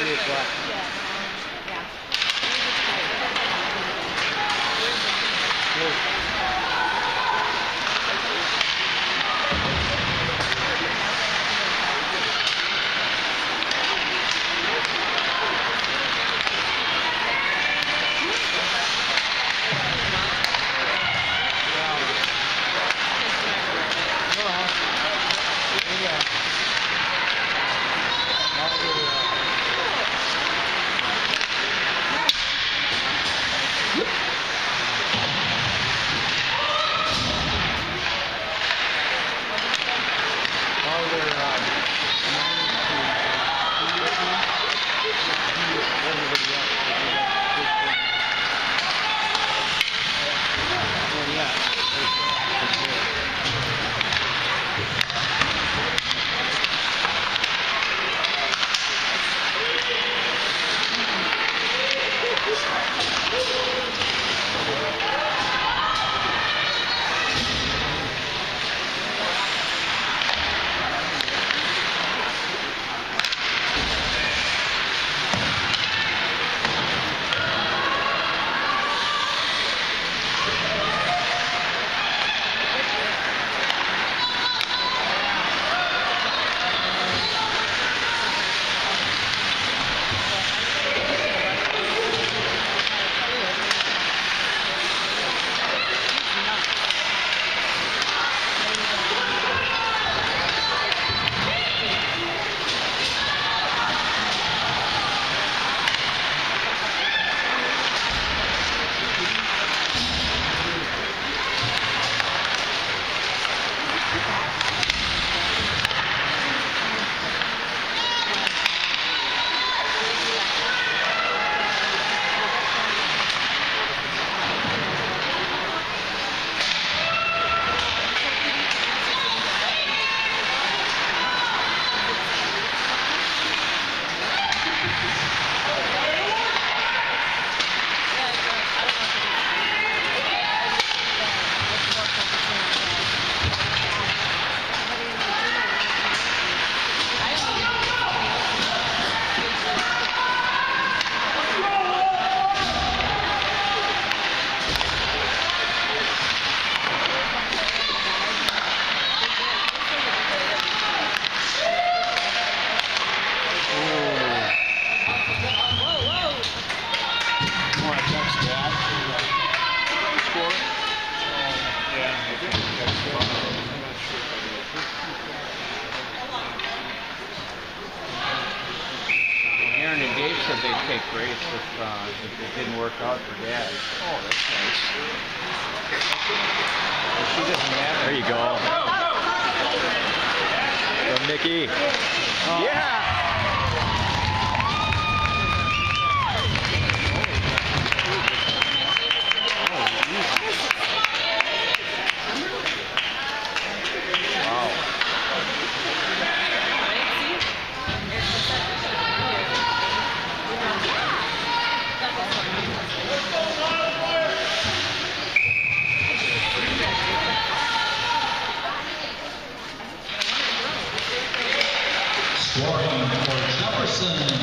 Aaron Mickey. Yeah. Jefferson,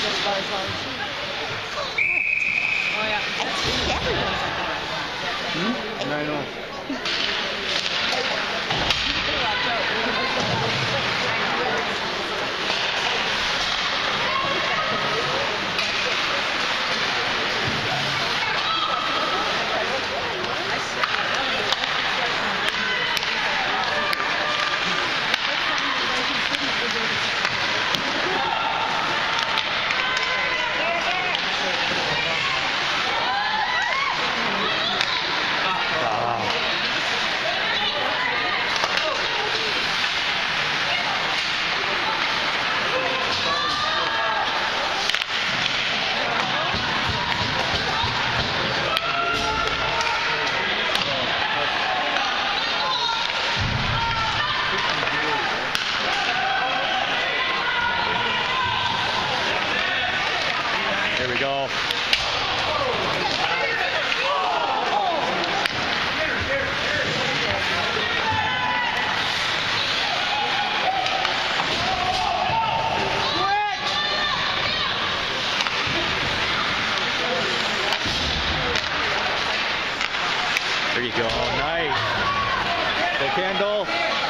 just by Oh yeah. Everyone's like that. Hmm? I know. go. Nice. The candle.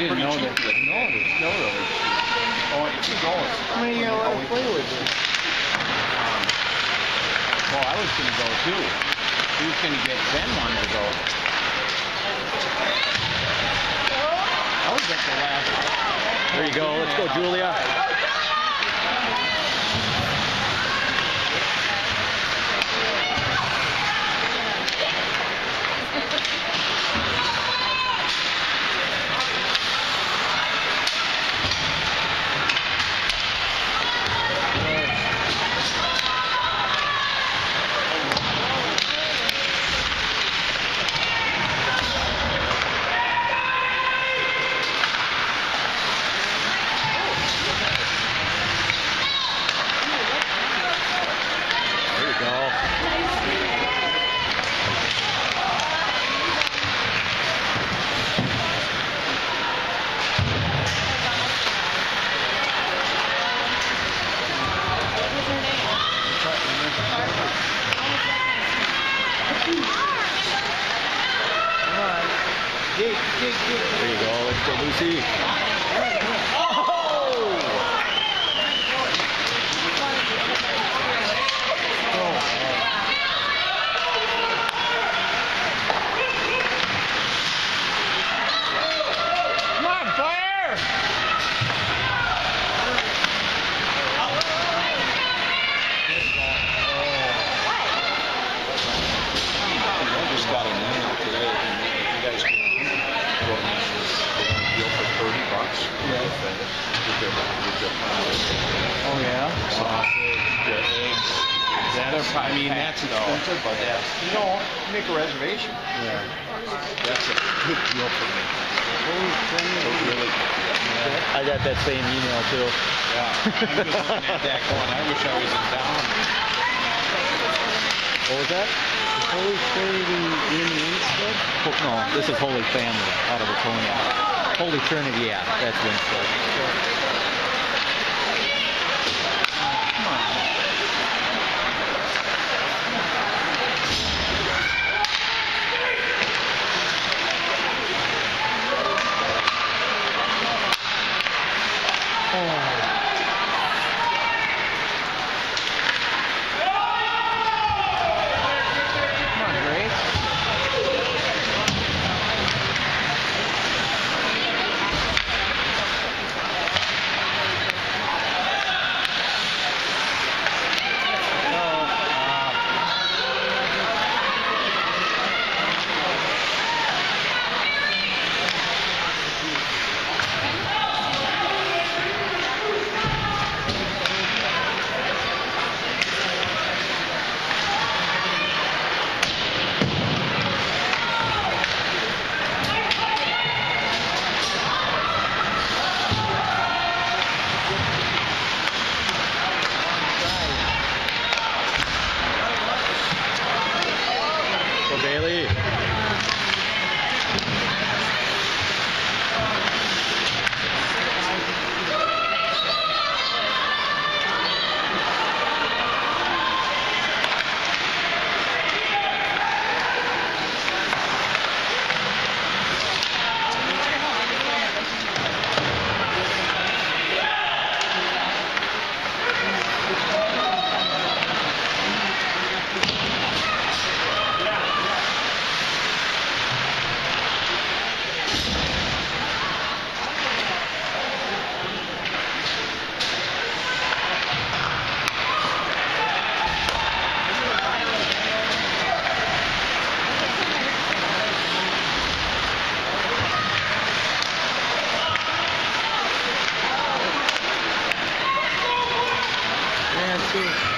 Didn't know that. then. No, they're still really. Oh, and keep going. How many you want to play with? Um, well, I was gonna go too. He was gonna get Ben wanted to go. I was at the last. There you go. Let's go, Julia. 这个这东西 bucks. Yeah. With their, with their plans. Oh yeah. Sausage, their eggs. They're That's, I probably mean, packed, that's though. expensive, but that's, you know, make a reservation. Yeah. That's a good deal for me. A really good deal. I got that same email too. Yeah, I'm just looking at that going, I wish I was in town. What was that? Holy Trinity in Winsted? Ho- No, this is Holy Family out of Laconia. Holy Trinity, yeah, that's Winsted. do it.